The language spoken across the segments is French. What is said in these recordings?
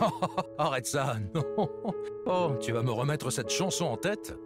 Arrête ça, non. Oh, tu vas me remettre cette chanson en tête?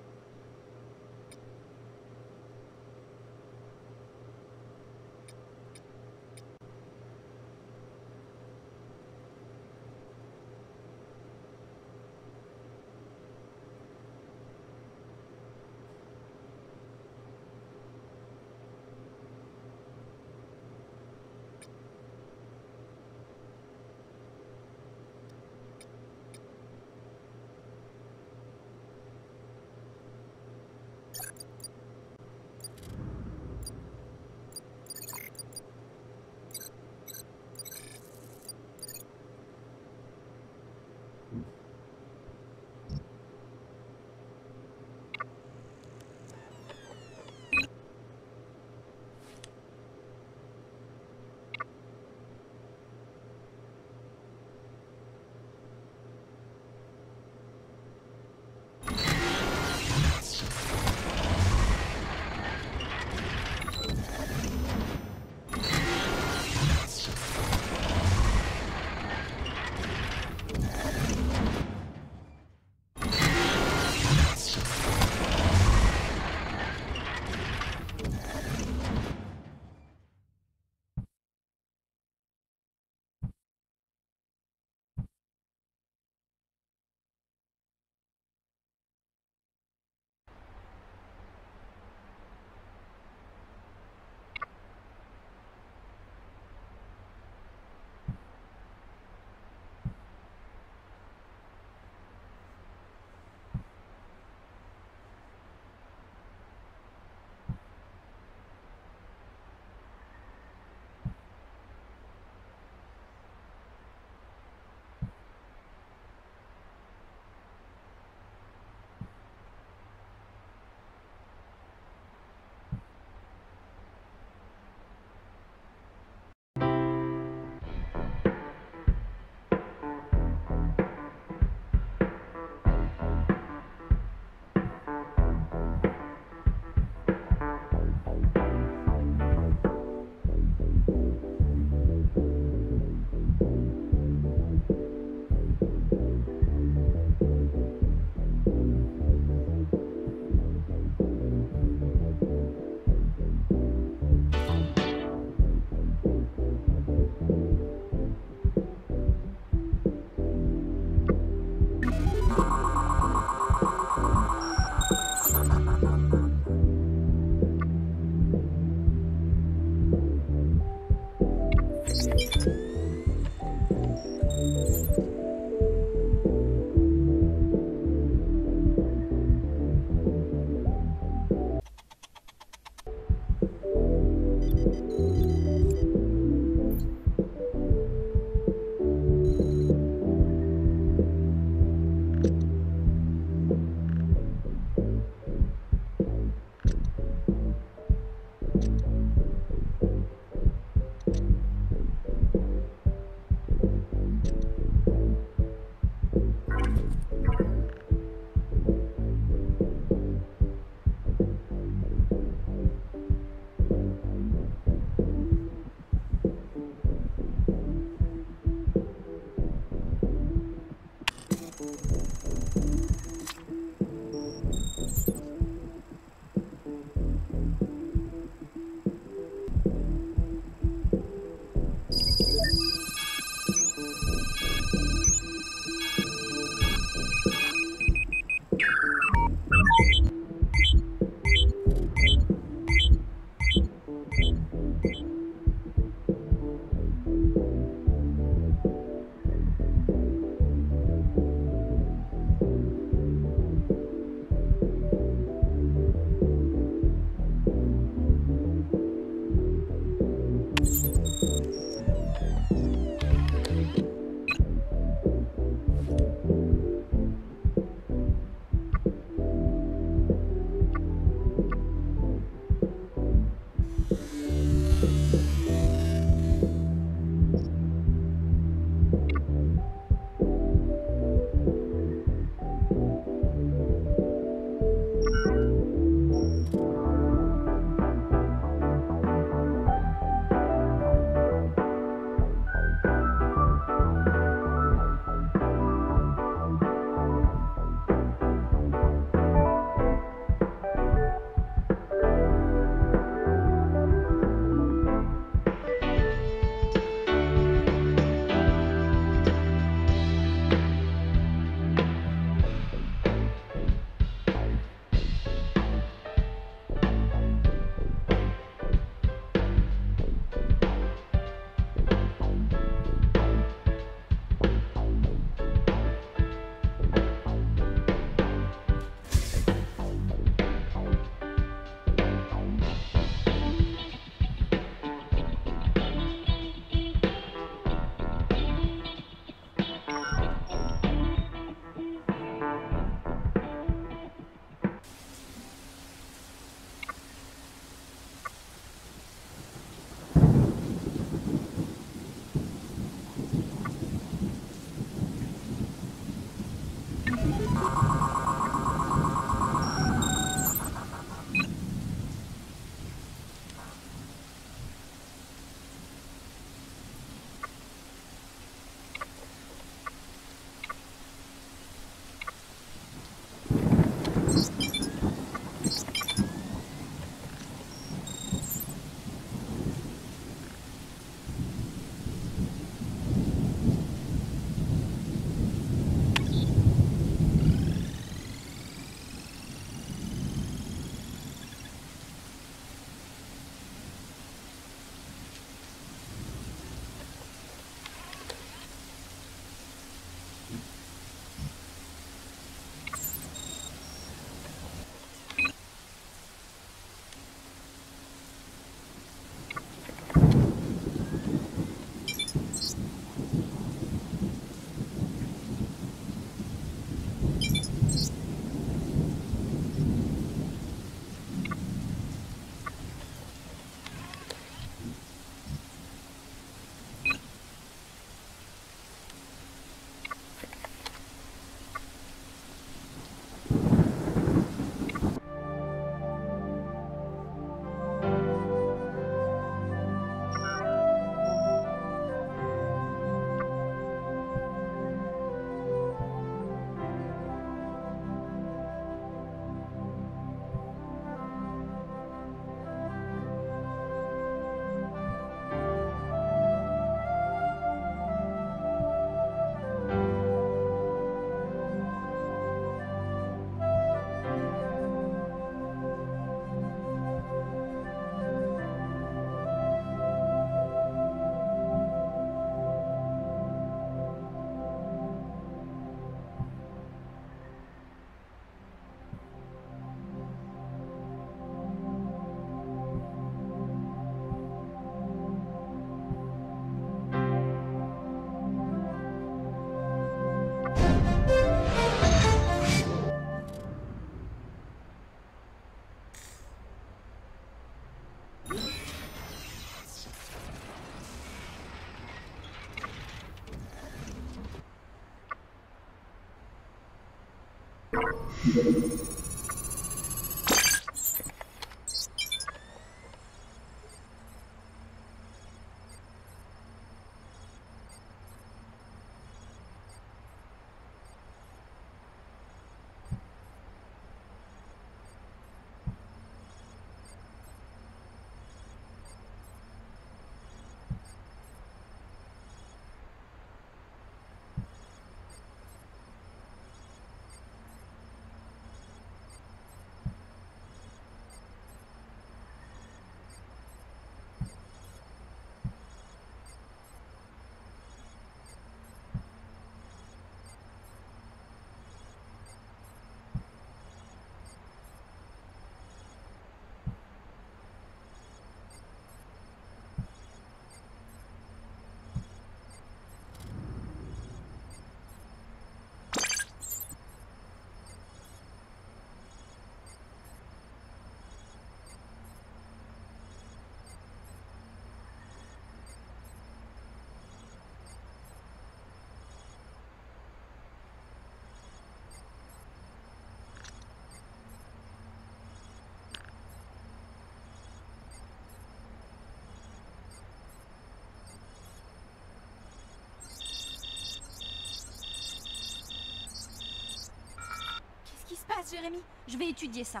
Jérémy Je vais étudier ça.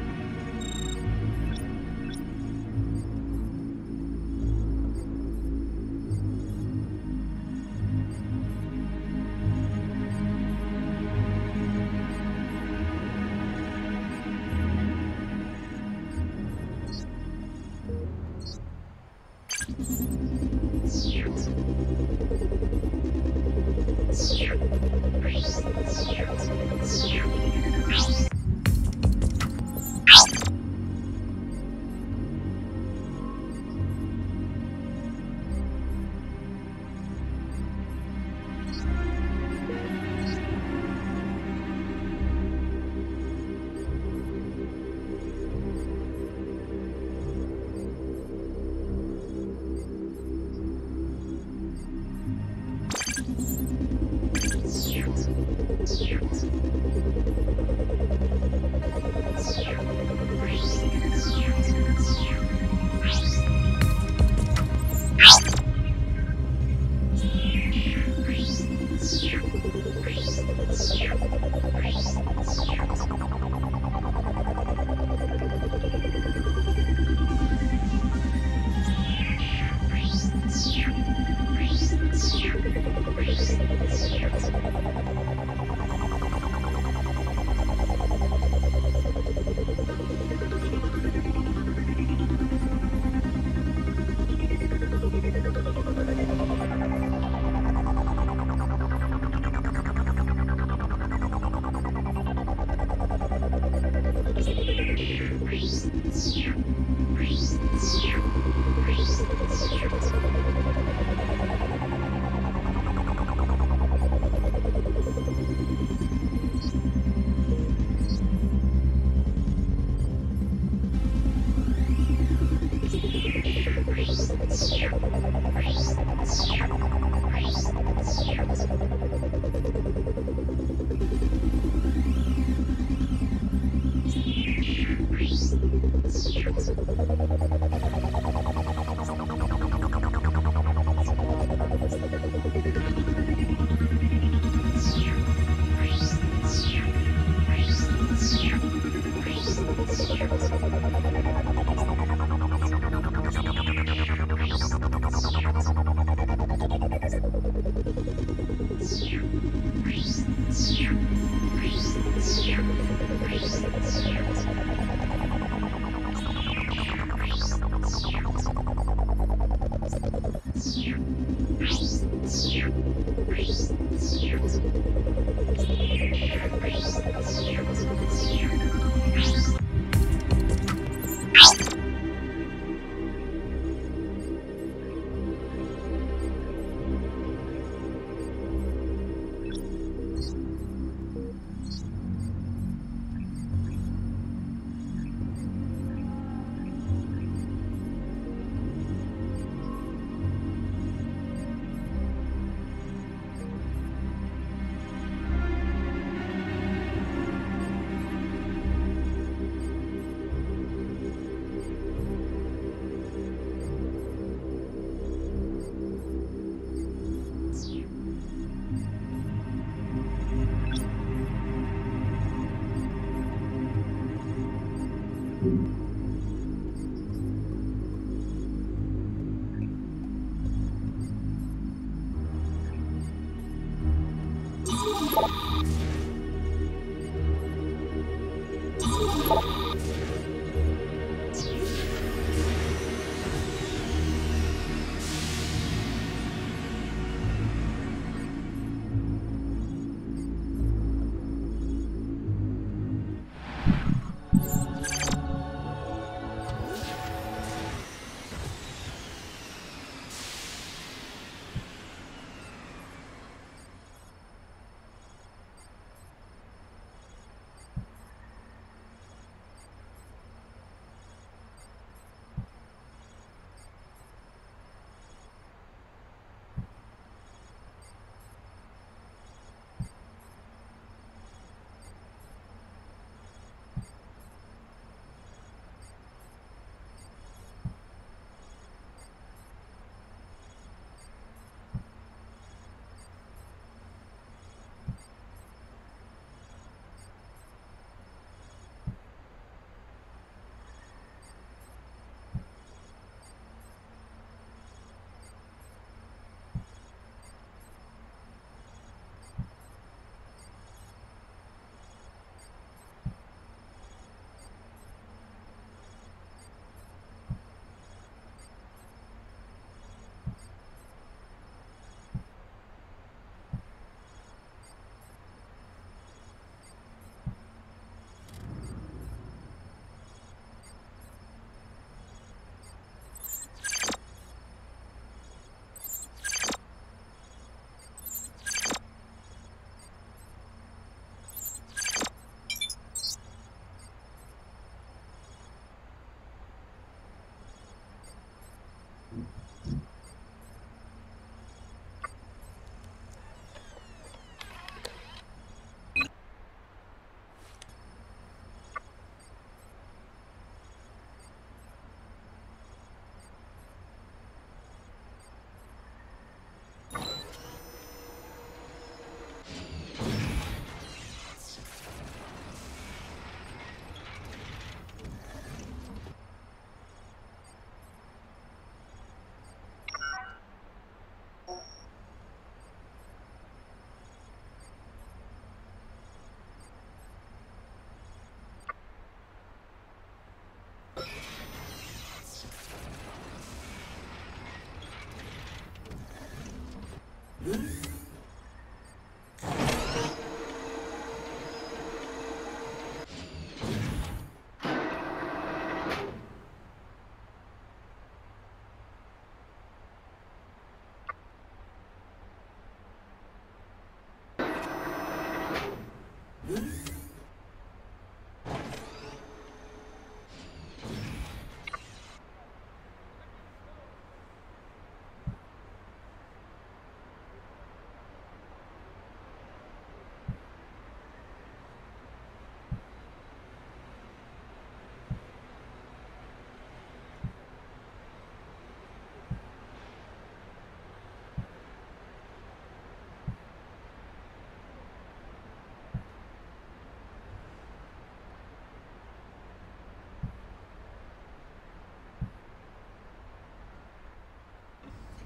Uhum.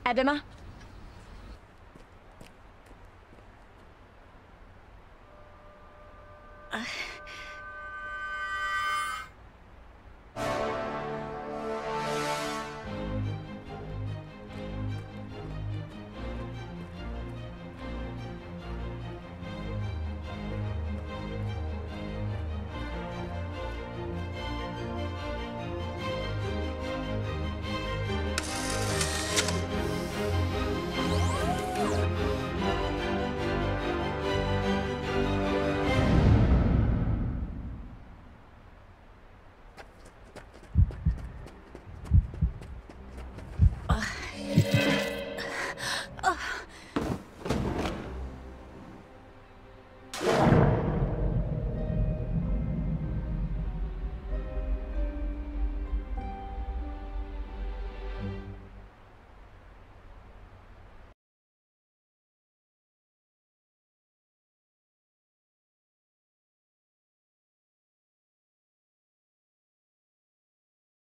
Edema.